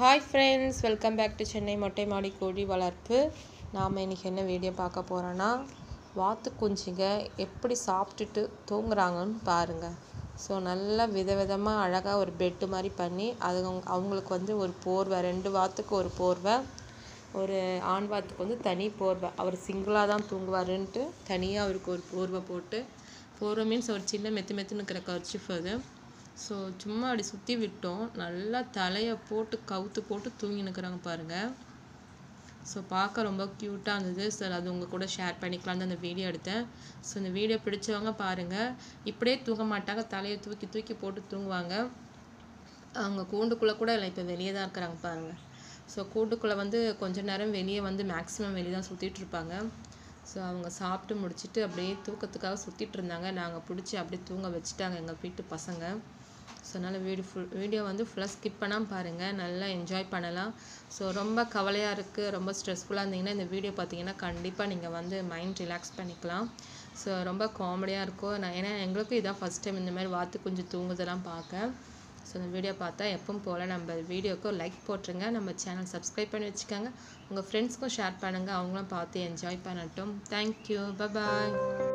Hi friends welcome back to Chennai மொட்டை மாடி கோழி வளர்ப்பு நாம் இன்றைக்கி என்ன வீடியோ பார்க்க போகிறோன்னா வாத்து குஞ்சுங்க எப்படி சாப்பிட்டுட்டு தூங்குறாங்கன்னு பாருங்கள் ஸோ நல்லா விதவிதமாக அழகாக ஒரு பெட்டு மாதிரி பண்ணி அது அவங்க- அவங்களுக்கு வந்து ஒரு போர்வை ரெண்டு வாத்துக்கு ஒரு போர்வை ஒரு ஆண் வாத்துக்கு வந்து தனி போர்வை. அவர் சிங்கிளாக தான் தூங்குவாருன்ட்டு தனியாக அவருக்கு ஒரு போர்வை போட்டு போர்வை மீன்ஸ் ஒரு சின்ன மெத்து மெத்துன்னு இருக்கிற கர்ச்சிஃப் அது ஸோ சும்மா அப்படி சுற்றி விட்டோம். நல்லா தலையை போட்டு கவுத்து போட்டு தூங்கினுக்கிறாங்க பாருங்கள் ஸோ பார்க்க ரொம்ப க்யூட்டாக இருந்தது. சார் அது உங்கள் கூட ஷேர் பண்ணிக்கலாம்னு அந்த வீடியோ எடுத்தேன். ஸோ இந்த வீடியோ பிடிச்சவங்க பாருங்கள் இப்படியே தூங்க மாட்டாங்க. தலையை தூக்கி தூக்கி போட்டு தூங்குவாங்க. அவங்க கூண்டுக்குள்ளே கூட இல்லை இப்போ வெளியே தான் இருக்கிறாங்க பாருங்கள் ஸோ கூண்டுக்குள்ளே வந்து கொஞ்ச நேரம் வெளியே வந்து மேக்ஸிமம் வெளியே தான் சுற்றிட்டு இருப்பாங்க. ஸோ அவங்க சாப்பிட்டு முடிச்சுட்டு அப்படியே தூக்கத்துக்காக சுற்றிட்டு இருந்தாங்க. நாங்கள் பிடிச்சி அப்படியே தூங்க வச்சுட்டாங்க எங்கள் வீட்டு பசங்க. ஸோ அதனால் வீடியோ ஃபுல் வீடியோ வந்து ஃபுல்லாக ஸ்கிப் பண்ணாமல் பாருங்கள் நல்லா என்ஜாய் பண்ணலாம். ஸோ ரொம்ப கவலையாக இருக்குது ரொம்ப ஸ்ட்ரெஸ்ஃபுல்லாக இருந்தீங்கன்னா இந்த வீடியோ பார்த்தீங்கன்னா கண்டிப்பாக நீங்கள் வந்து மைண்ட் ரிலாக்ஸ் பண்ணிக்கலாம். ஸோ ரொம்ப காமெடியாக இருக்கும். நான் ஏன்னா எங்களுக்கும் இதான் ஃபஸ்ட் டைம் இந்த மாதிரி வாத்து கொஞ்சம் தூங்குதெல்லாம் பார்க்க ஸோ இந்த வீடியோ பார்த்தா எப்பவும் போல் நம்ம வீடியோக்கு லைக் போட்டுருங்க. நம்ம சேனல் சப்ஸ்கிரைப் பண்ணி வச்சுக்கோங்க. உங்கள் ஃப்ரெண்ட்ஸ்க்கும் ஷேர் பண்ணுங்கள் அவங்களும் பார்த்து என்ஜாய் பண்ணட்டும். Thank you bye bye